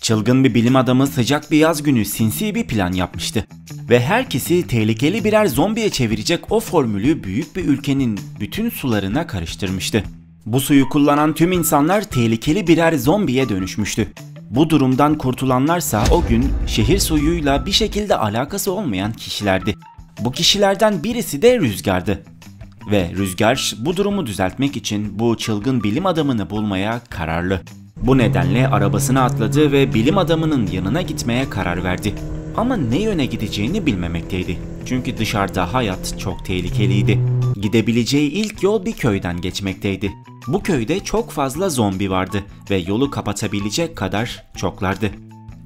Çılgın bir bilim adamı sıcak bir yaz günü sinsi bir plan yapmıştı. Ve herkesi tehlikeli birer zombiye çevirecek o formülü büyük bir ülkenin bütün sularına karıştırmıştı. Bu suyu kullanan tüm insanlar tehlikeli birer zombiye dönüşmüştü. Bu durumdan kurtulanlarsa o gün şehir suyuyla bir şekilde alakası olmayan kişilerdi. Bu kişilerden birisi de Rüzgar'dı. Ve Rüzgar bu durumu düzeltmek için bu çılgın bilim adamını bulmaya kararlı. Bu nedenle arabasına atladı ve bilim adamının yanına gitmeye karar verdi. Ama ne yöne gideceğini bilmemekteydi. Çünkü dışarıda hayat çok tehlikeliydi. Gidebileceği ilk yol bir köyden geçmekteydi. Bu köyde çok fazla zombi vardı ve yolu kapatabilecek kadar çoklardı.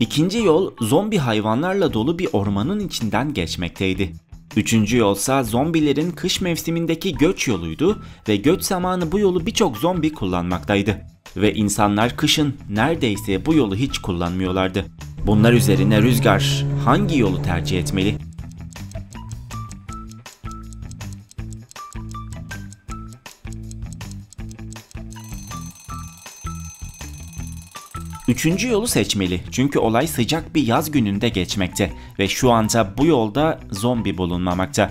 İkinci yol zombi hayvanlarla dolu bir ormanın içinden geçmekteydi. Üçüncü yolsa zombilerin kış mevsimindeki göç yoluydu ve göç zamanı bu yolu birçok zombi kullanmaktaydı. Ve insanlar kışın neredeyse bu yolu hiç kullanmıyorlardı. Bunlar üzerine Rüzgar hangi yolu tercih etmeli? Üçüncü yolu seçmeli çünkü olay sıcak bir yaz gününde geçmekte ve şu anda bu yolda zombi bulunmamakta.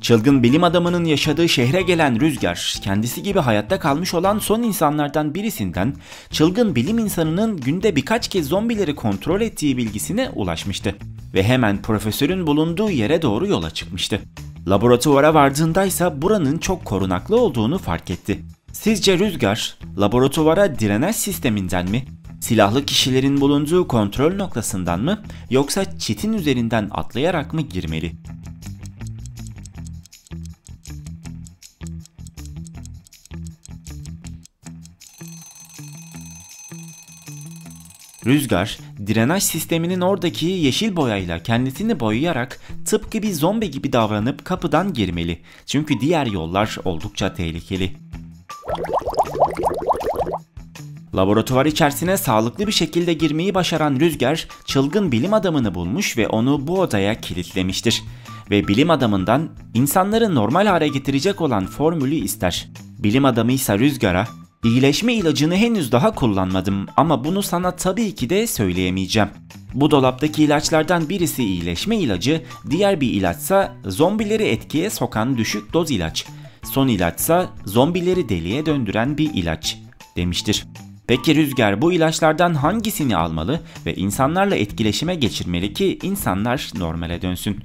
Çılgın bilim adamının yaşadığı şehre gelen Rüzgar, kendisi gibi hayatta kalmış olan son insanlardan birisinden çılgın bilim insanının günde birkaç kez zombileri kontrol ettiği bilgisine ulaşmıştı ve hemen profesörün bulunduğu yere doğru yola çıkmıştı. Laboratuvara vardığında ise buranın çok korunaklı olduğunu fark etti. Sizce Rüzgar, laboratuvara direnç sisteminden mi, silahlı kişilerin bulunduğu kontrol noktasından mı yoksa çitin üzerinden atlayarak mı girmeli? Rüzgar, direnaj sisteminin oradaki yeşil boyayla kendisini boyayarak tıpkı bir zombi gibi davranıp kapıdan girmeli. Çünkü diğer yollar oldukça tehlikeli. Laboratuvar içerisine sağlıklı bir şekilde girmeyi başaran Rüzgar, çılgın bilim adamını bulmuş ve onu bu odaya kilitlemiştir. Ve bilim adamından insanları normal hale getirecek olan formülü ister. Bilim adamı ise Rüzgar'a, İyileşme ilacını henüz daha kullanmadım ama bunu sana tabii ki de söyleyemeyeceğim. Bu dolaptaki ilaçlardan birisi iyileşme ilacı, diğer bir ilaçsa zombileri etkiye sokan düşük doz ilaç. Son ilaçsa zombileri deliye döndüren bir ilaç demiştir. Peki Rüzgar bu ilaçlardan hangisini almalı ve insanlarla etkileşime geçirmeli ki insanlar normale dönsün?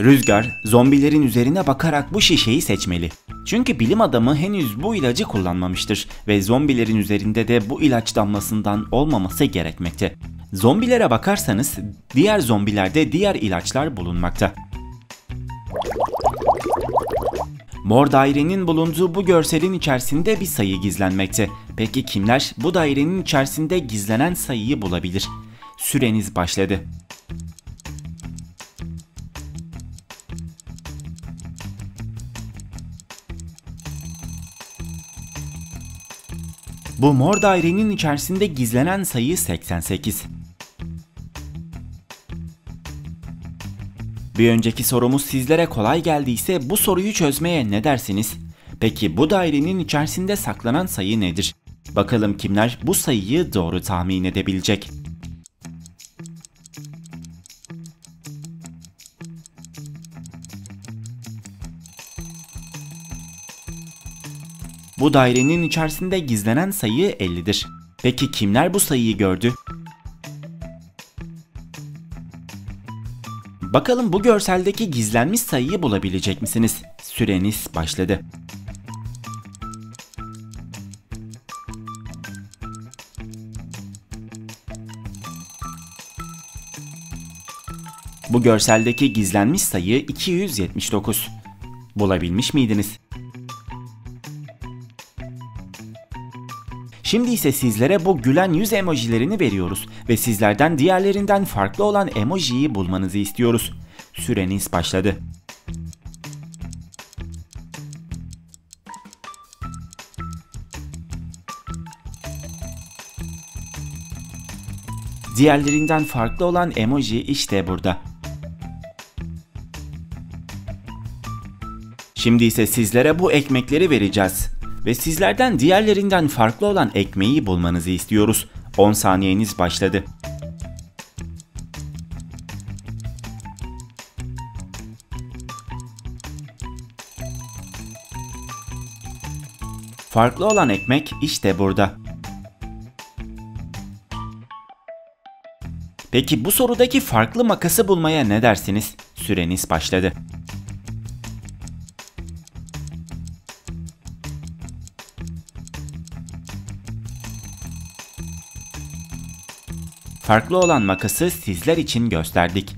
Rüzgar, zombilerin üzerine bakarak bu şişeyi seçmeli. Çünkü bilim adamı henüz bu ilacı kullanmamıştır ve zombilerin üzerinde de bu ilaç damlasından olmaması gerekmekte. Zombilere bakarsanız diğer zombilerde diğer ilaçlar bulunmakta. Mor dairenin bulunduğu bu görselin içerisinde bir sayı gizlenmekte. Peki kimler bu dairenin içerisinde gizlenen sayıyı bulabilir? Süreniz başladı. Bu mor dairenin içerisinde gizlenen sayı 88. Bir önceki sorumuz sizlere kolay geldiyse bu soruyu çözmeye ne dersiniz? Peki bu dairenin içerisinde saklanan sayı nedir? Bakalım kimler bu sayıyı doğru tahmin edebilecek? Bu dairenin içerisinde gizlenen sayı 50'dir. Peki kimler bu sayıyı gördü? Bakalım bu görseldeki gizlenmiş sayıyı bulabilecek misiniz? Süreniz başladı. Bu görseldeki gizlenmiş sayı 279. Bulabilmiş miydiniz? Şimdi ise sizlere bu gülen yüz emojilerini veriyoruz ve sizlerden diğerlerinden farklı olan emojiyi bulmanızı istiyoruz. Süreniz başladı. Diğerlerinden farklı olan emoji işte burada. Şimdi ise sizlere bu ekmekleri vereceğiz. Ve sizlerden diğerlerinden farklı olan ekmeği bulmanızı istiyoruz. 10 saniyeniz başladı. Farklı olan ekmek işte burada. Peki bu sorudaki farklı makası bulmaya ne dersiniz? Süreniz başladı. Farklı olan makası sizler için gösterdik.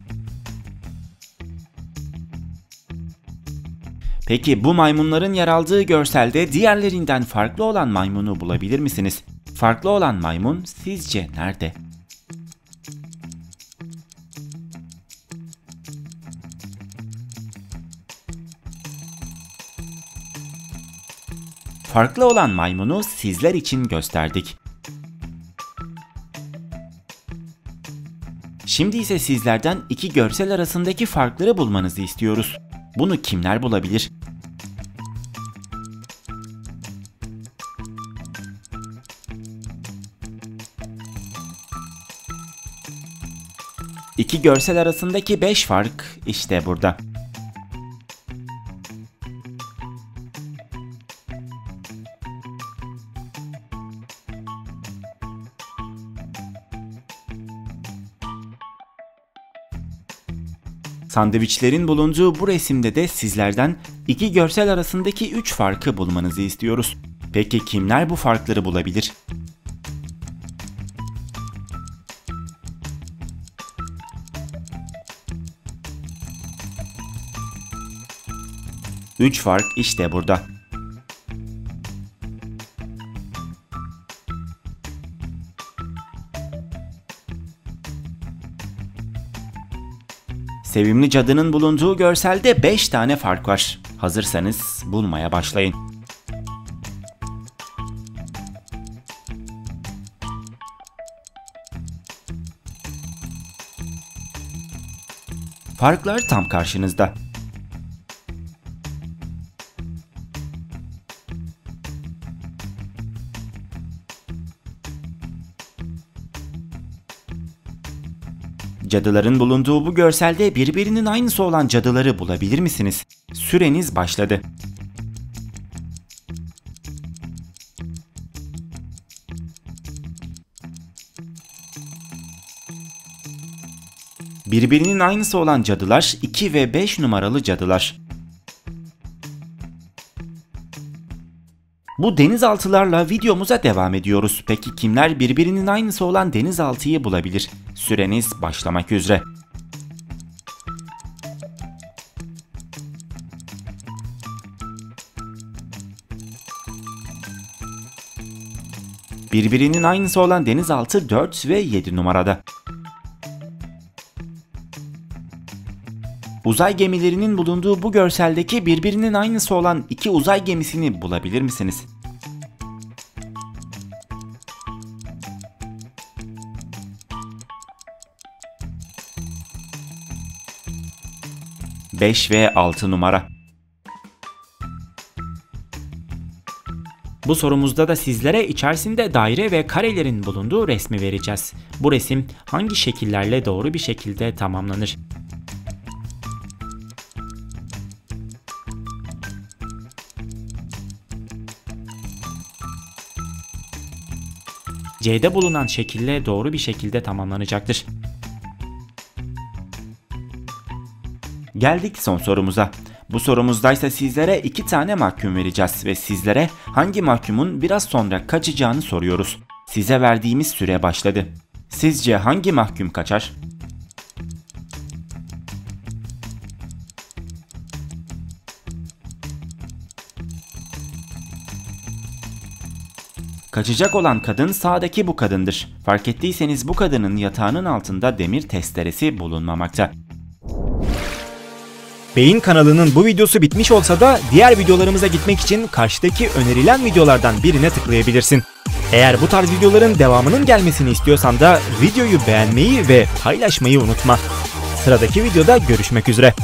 Peki bu maymunların yer aldığı görselde diğerlerinden farklı olan maymunu bulabilir misiniz? Farklı olan maymun sizce nerede? Farklı olan maymunu sizler için gösterdik. Şimdi ise sizlerden iki görsel arasındaki farkları bulmanızı istiyoruz. Bunu kimler bulabilir? İki görsel arasındaki 5 fark işte burada. Sandviçlerin bulunduğu bu resimde de sizlerden iki görsel arasındaki 3 farkı bulmanızı istiyoruz. Peki kimler bu farkları bulabilir? Üç fark işte burada. Sevimli cadının bulunduğu görselde 5 tane fark var. Hazırsanız bulmaya başlayın. Farklar tam karşınızda. Cadıların bulunduğu bu görselde birbirinin aynısı olan cadıları bulabilir misiniz? Süreniz başladı. Birbirinin aynısı olan cadılar 2 ve 5 numaralı cadılar. Bu denizaltılarla videomuza devam ediyoruz. Peki kimler birbirinin aynısı olan denizaltıyı bulabilir? Süreniz başlamak üzere. Birbirinin aynısı olan denizaltı 4 ve 7 numarada. Uzay gemilerinin bulunduğu bu görseldeki birbirinin aynısı olan iki uzay gemisini bulabilir misiniz? Beş ve altı numara. Bu sorumuzda da sizlere içerisinde daire ve karelerin bulunduğu resmi vereceğiz. Bu resim hangi şekillerle doğru bir şekilde tamamlanır? C'de bulunan şekille doğru bir şekilde tamamlanacaktır. Geldik son sorumuza. Bu sorumuzdaysa sizlere iki tane mahkum vereceğiz ve sizlere hangi mahkumun biraz sonra kaçacağını soruyoruz. Size verdiğimiz süre başladı. Sizce hangi mahkum kaçar? Kaçacak olan kadın sağdaki bu kadındır. Fark ettiyseniz bu kadının yatağının altında demir testeresi bulunmamakta. Beyin kanalının bu videosu bitmiş olsa da diğer videolarımıza gitmek için karşıdaki önerilen videolardan birine tıklayabilirsin. Eğer bu tarz videoların devamının gelmesini istiyorsan da videoyu beğenmeyi ve paylaşmayı unutma. Sıradaki videoda görüşmek üzere.